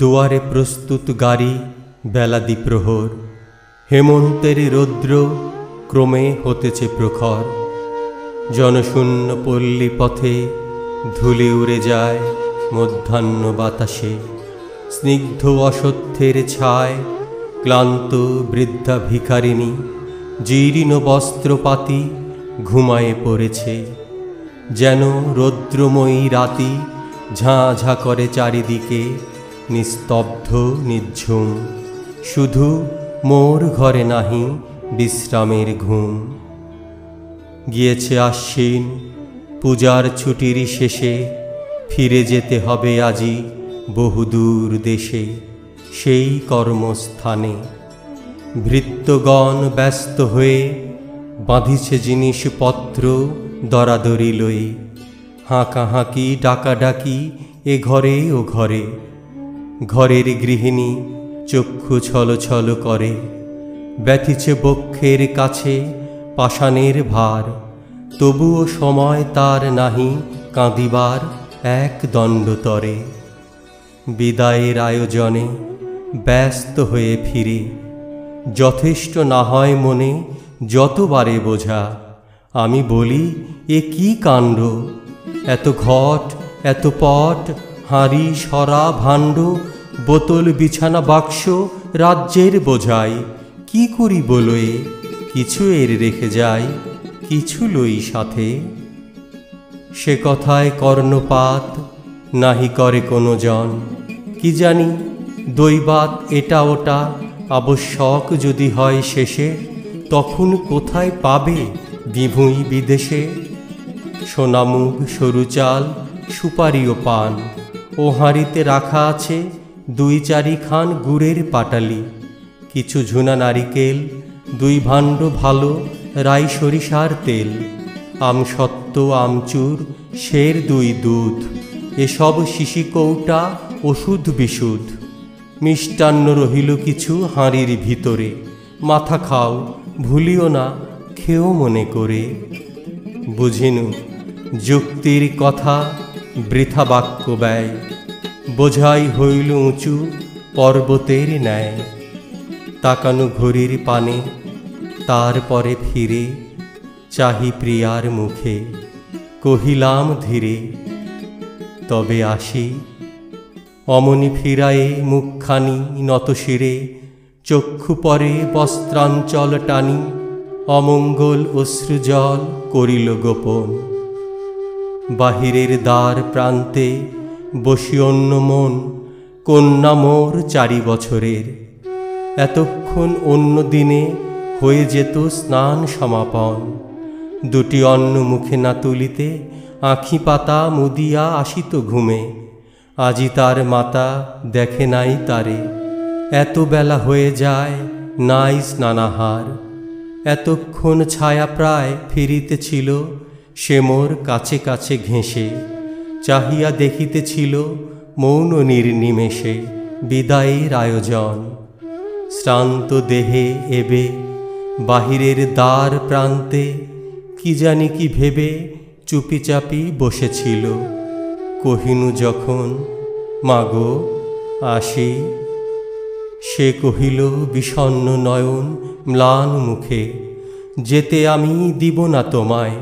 দুয়ারে প্রস্তুত গাড়ি বেলা দ্বিপ্রহর হেমন্তের রৌদ্র ক্রমে হতেছে প্রখর। জনশূন্য পল্লী পথে ধুলে উড়ে যায় মধ্যাহ্ন বাতাসে। স্নিগ্ধ অসত্যের ছায় ক্লান্ত বৃদ্ধা ভিখারিণী জীর্ণ বস্ত্রপাতি ঘুমায়ে পড়েছে। যেন রৌদ্রময়ী রাতি ঝাঁ ঝাঁ করে চারিদিকে নিস্তব্ধ, নিঝুম। শুধু মোর ঘরে নাহি বিশ্রামের ঘুম। গিয়েছে আশ্বিন, পূজার ছুটির শেষে। ফিরে যেতে হবে আজি বহুদূর দেশে, সেই কর্মস্থানে। ভৃত্যগণ ব্যস্ত হয়ে বাঁধিছে জিনিসপত্র দরাদরি লয়ে। হাঁকাহাঁকি, ডাকাডাকি এ ঘরে ও ঘরে। ঘরের গৃহিণী চক্ষু ছল ছল করে, ব্যথিছে বক্ষের কাছে পাষাণের ভার। তবুও সময় তার নাহি কাঁদিবার এক দণ্ডতরে বিদায়ের আয়োজনে ব্যস্ত হয়ে ফিরে, যথেষ্ট না হয় মনে যতবারে বোঝা, আমি বলি, এ কি কাণ্ড? এত ঘট, এত পট হাঁড়ি সরা ভাণ্ড, বোতল, বিছানা, বাক্স রাজ্যের বোঝাই। কি করি বলো কিছু এর রেখে যাই, কিছু লই সাথে। সে কথায় কর্ণপাত, নাহি করে কোনো জন। কি জানি দৈবাত এটা ওটা, আবশ্যক যদি হয় শেষে, তখন কোথায় পাবে বিভুঁই বিদেশে? সোনামুখ, সরু চাল সুপারি ও পান। ও হাঁড়িতে রাখা আছে দুই চারি খান গুড়ের পাটালি, কিছু ঝুনা নারিকেল, দুই ভাণ্ড ভালো রাই সরিষার তেল আমসত্ত্ব আমচুর শের দুই দুধ, এসব শিশি কৌটা, ওষুধ বিশুদ্ধ মিষ্টান্ন রহিল কিছু হাঁড়ির ভিতরে, মাথা খাও, ভুলিও না, খেও মনে করে। বুঝিনু, যুক্তির কথা বৃথা বাক্য ব্যয়, বোঝাই হইল উঁচু পর্বতের ন্যায়। তাকানো ঘড়ির পানে তারপরে ফিরে, চাহি প্রিয়ার মুখে, কহিলাম ধীরে, তবে আসি। অমনি ফিরায়ে মুখখানি নতশিরে চক্ষু পরে বস্ত্রাঞ্চল টানি, অমঙ্গল অশ্রুজল করিল গোপন। বাহিরের দ্বার প্রান্তে বসি অন্য মন, কন্যা মোর চারি বছরের। এতক্ষণ অন্য দিনে হয়ে যেত স্নান সমাপন। দুটি অন্ন মুখে না তুলিতে আঁখি পাতা মুদিয়া আসিত ঘুমে। আজি তার মাতা দেখে নাই তারে। এত বেলা হয়ে যায় নাই স্নানাহার। এতক্ষণ ছায়া প্রায় ফিরিতেছিল সে মোর কাছে কাছে ঘেঁষে, চাহিয়া দেখিতেছিল মৌন নির্নিমেষে বিদায়ের আয়োজন। শ্রান্ত দেহে এবে বাহিরের দ্বার প্রান্তে কি জানি কি ভেবে চুপিচাপি বসেছিল। কহিনু যখন, মাগো, আসি। সে কহিল বিষণ্ন নয়ন ম্লান মুখে, যেতে আমি দিব না তোমায়।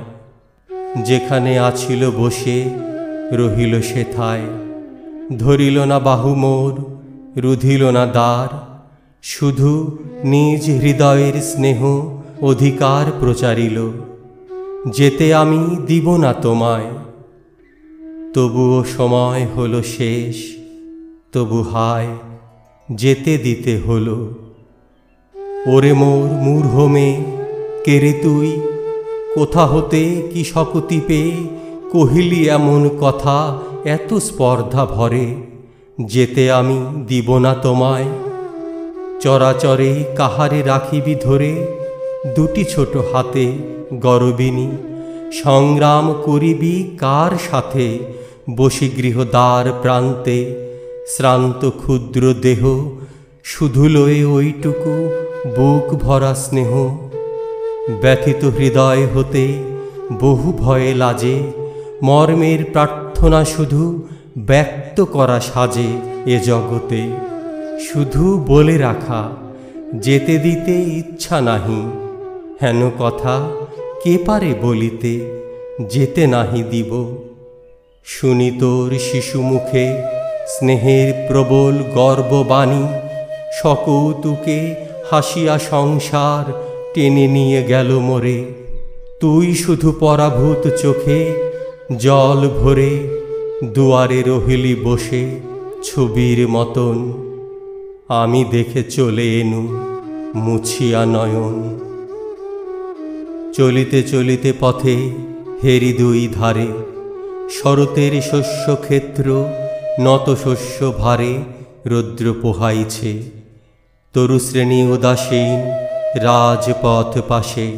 যেখানে আছিল বসে, রহিল সে থায়। ধরিল না বাহু মোর, রুধিল না দ্বার। শুধু নিজ হৃদয়ের স্নেহ অধিকার প্রচারিল। যেতে আমি দিব না তোমায়। তবুও সময় হলো শেষ, তবু হায়, যেতে দিতে হলো। ওরে মোর মূর্হমে কেরে তুই? কোথা হতে কি শকতি পেয়ে কহিলি এমন কথা, এত স্পর্ধা ভরে। যেতে আমি দিব না তোমায়। চরাচরে কাহারে রাখিবি ধরে? দুটি ছোট হাতে গরবিনী। সংগ্রাম করিবি কার সাথে? বসি গৃহদ্বার প্রান্তে শ্রান্ত ক্ষুদ্র দেহ। শুধু লয়ে ওইটুকু বুক ভরা স্নেহ। ব্যথিত হৃদয় হতে বহু ভয়ে লাজে, মর্মের প্রার্থনা শুধু ব্যক্ত করা সাজে এ জগতে। শুধু বলে রাখা, যেতে দিতে ইচ্ছা নাহি, হেন কথা কে পারে বলিতে, যেতে নাহি দিব। শুনি তোর শিশু মুখে স্নেহের প্রবল গর্ববাণী সকৌতুকে হাসিয়া সংসার টেনে নিয়ে গেল মোরে। তুই শুধু পরাভূত চোখে জল ভরে দুয়ারে রহিলি বসে ছবির মতন। আমি দেখে চলে এনু মুছিয়া নয়ন। চলিতে চলিতে পথে হেরি দুই ধারে, শরতের শস্য ক্ষেত্র নত শস্য ভারে রৌদ্র পোহাইছে। তরুশ্রেণী উদাসীন রাজপথ পাশে,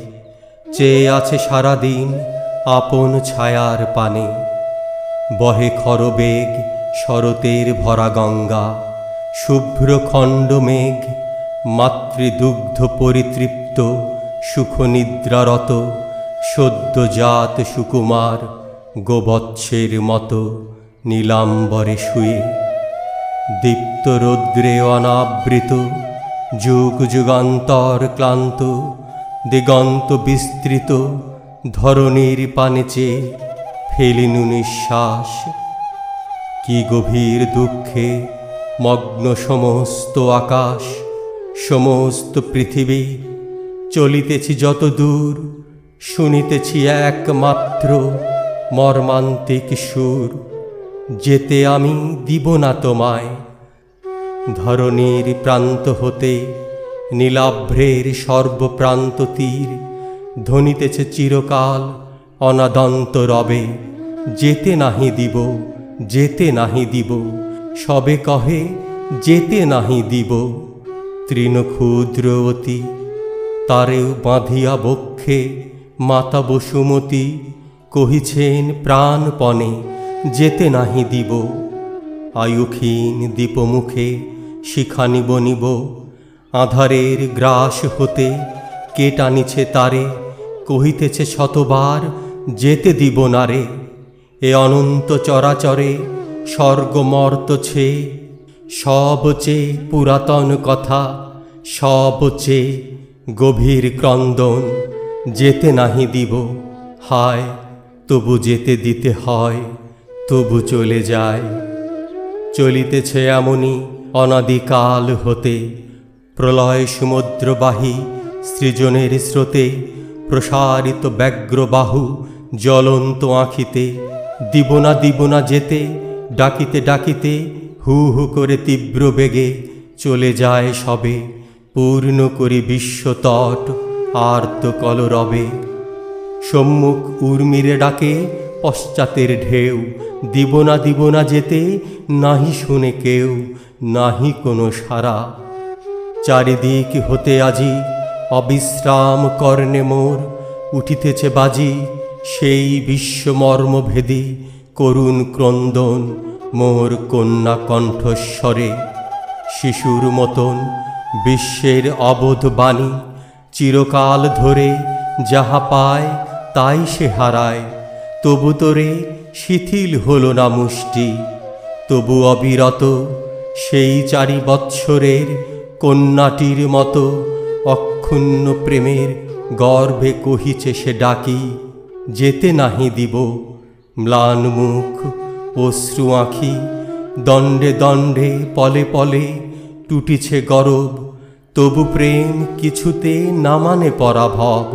চেয়ে আছে সারাদিন আপন ছায়ার পানে। বহে খরবেগ শরতের ভরা গঙ্গা, শুভ্র খণ্ড মেঘ, মাতৃদুগ্ধ পরিতৃপ্ত সুখনিদ্রারত সদ্যজাত সুকুমার গোবৎসের মতো নীলাম্বরে শুয়ে। দীপ্ত রৌদ্রে অনাবৃত যুগ যুগান্তর ক্লান্ত, দিগন্ত বিস্তৃত, ধরণীর পানে চেয়ে ফেলিনু নিঃশ্বাস। কি গভীর দুঃখে মগ্ন সমস্ত আকাশ, সমস্ত পৃথিবী চলিতেছি যত দূর, শুনিতেছি একমাত্র মর্মান্তিক সুর, যেতে আমি দিব না তোমায়। ধরণীর প্রান্ত হতে, নীলাভ্রের সর্বপ্রান্ত তীর, ধ্বনিতেছে চিরকাল অনাদন্ত রবে, যেতে নাহি দিব, যেতে নাহি দিব, সবে কহে, যেতে নাহি দিব তৃণ ক্ষুদ্র অতি তারেও বাঁধিয়া বক্ষে, মাতা বসুমতী, কহিছেন প্রাণপণে, যেতে নাহি দিব, আয়ুক্ষীণ দীপমুখে শিখা নিব নিব। আধারের গ্রাস হতে কে টানিছে তারে? কহিতেছে শতবার, যেতে দিব না রে। এ অনন্ত চরাচরে স্বর্গমর্ত ছে। সব চেয়ে পুরাতন কথা, সব চেয়ে গভীর ক্রন্দন। যেতে নাহি দিব। হায়, তবু যেতে দিতে হয়, তবু চলে যায়। চলিতেছে এমনই অনাদিকাল হতে, প্রলয় সমুদ্রবাহী সৃজনের স্রোতে, প্রসারিত ব্যগ্রবাহু জ্বলন্ত আঁখিতে দিব না দিব না যেতে, ডাকিতে ডাকিতে, হু হু করে তীব্র বেগে চলে যায় সবে, পূর্ণ করি বিশ্বতট আর্ত কলরবে। সম্মুখ উর্মিরে ডাকে পশ্চাতের ঢেউ দিব না দিব না যেতে নাহি শুনে কেউ নাহি কোনো সারা। চারিদিক হতে আজি অবিশ্রাম কর্ণে মোর উঠিতেছে বাজি। সেই বিশ্বমর্মভেদী করুণ ক্রন্দন মোর কন্যা কণ্ঠস্বরে। শিশুর মতন বিশ্বের অবোধ বাণী চিরকাল ধরে যাহা পায় তাই সে হারায়। তবু তোরে শিথিল হল না মুষ্টি, তবু অবিরত সেই চারি বৎসরের কন্যাটির মতো অক্ষুণ্ণ প্রেমের গর্ভে কহিছে সে ডাকি, যেতে নাহি দিব। ম্লান মুখ, অশ্রু আঁখি, দণ্ডে দণ্ডে, পলে পলে টুটিছে গরব। তবু প্রেম কিছুতে নামানে পরাভব।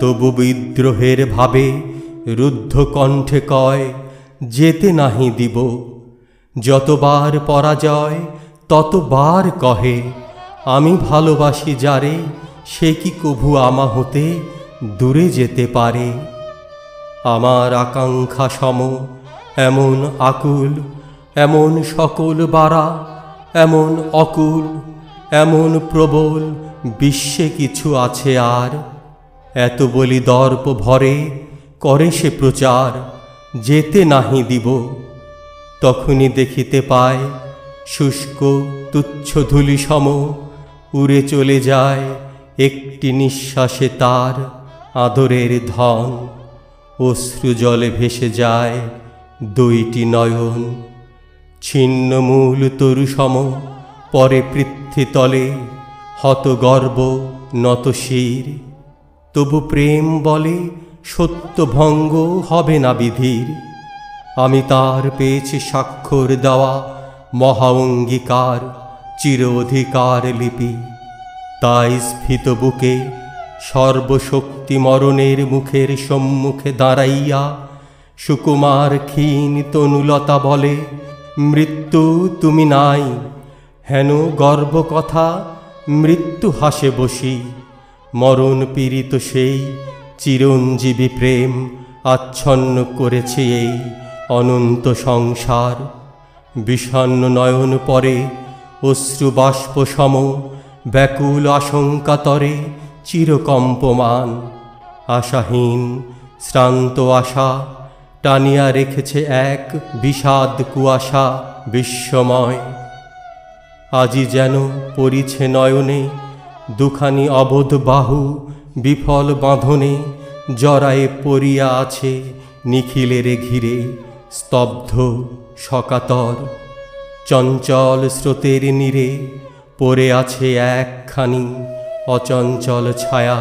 তবু বিদ্রোহের ভাবে রুদ্ধ কণ্ঠে কয়, যেতে নাহি দিব। যতবার পরাজয়, ততবার কহে, আমি ভালোবাসি যারে, সে কি কভু আমা হতে দূরে যেতে পারে? আমার আকাঙ্ক্ষা সম, এমন আকুল, এমন সকল বাড়া এমন অকুল, এমন প্রবল বিশ্বে কিছু আছে আর। এত বলি দর্প ভরে করে সে প্রচার, যেতে নাহি দিব। তখনই দেখিতে পায়, শুষ্ক তুচ্ছ ধুলি সম, উড়ে চলে যায় একটি নিঃশ্বাসে তার আদরের ধন। অশ্রু জলে ভেসে যায় দুইটি নয়ন, ছিন্ন মূল তরুসম পরে পৃথ্বীতলে নত শির। তবু প্রেম বলে সত্যভঙ্গ হবে না বিধির। আমি তার পেয়েছি স্বাক্ষর দেওয়া মহা অঙ্গীকার চির অধিকার লিপি। তাই স্ফীত বুকে, সর্বশক্তি মরণের মুখের সম্মুখে দাঁড়াইয়া, সুকুমার ক্ষীণ তনুলতা বলে, মৃত্যু তুমি নাই, হেন গর্ব কথা মৃত্যু হাসে বসি। মরণ পীড়িত সেই চিরঞ্জীবী প্রেম আচ্ছন্ন করেছে এই অনন্ত সংসার, বিষণ্ন নয়ন পরে, অশ্রু বাষ্প সম, ব্যাকুল আশঙ্কা তরে, চিরকম্পমান, আশাহীন, শ্রান্ত আশা, টানিয়া রেখেছে এক বিষাদ কুয়াশা বিশ্বময় আজি যেন পরিছে নয়নে, দুখানি অবোধ বাহু, বিফল বাঁধনে জরায়ে পড়িয়া আছে নিখিলের ঘিরে। স্তব্ধ সকাতর চঞ্চল স্রোতের নীরে পড়ে আছে একখানি অচঞ্চল ছায়া,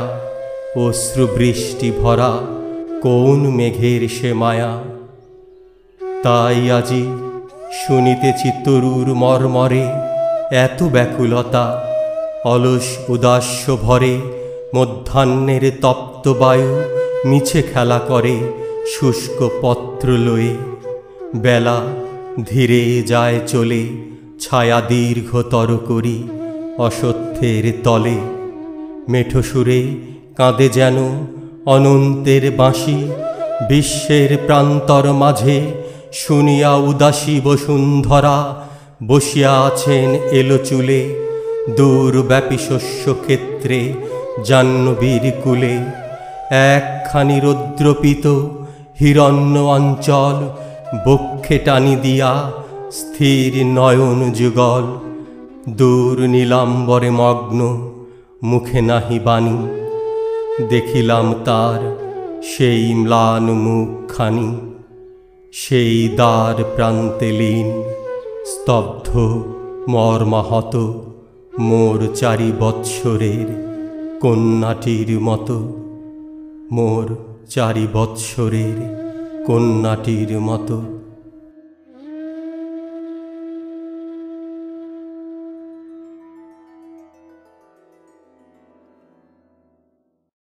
অশ্রুবৃষ্টি ভরা কোন মেঘের সে মায়া। তাই আজি শুনিতেছি তরুর মর্মরে এত ব্যাকুলতা, অলস উদাস্য ভরে মধ্যাহ্নের তপ্ত বায়ু মিছে খেলা করে শুষ্ক পত্র লয়ে। বেলা ধীরে যায় চলে, ছায়া দীর্ঘতর করি অসত্যের তলে। মেঠো সুরে কাঁদে যেন অনন্তের বাঁশি, বিশ্বের প্রান্তর মাঝে শুনিয়া উদাসী বসুন্ধরা বসিয়া আছেন এলো চুলে, দূরব্যাপী শস্য ক্ষেত্রে জাহ্নবীর কুলে। একখানি রৌদ্রপিত হিরণ্য অঞ্চল বক্ষে টানি দিয়া স্থির নয়ন যুগল। দূর নীলাম্বরে মগ্ন, মুখে নাহি বাণী। দেখিলাম তার সেই ম্লান মুখখানি। সেই দ্বার প্রান্তে লীন, স্তব্ধ, মর্মাহত মোর চারি বৎসরের কন্যাটির মতো। মোর চারি বৎসরের কন্যাটির মতো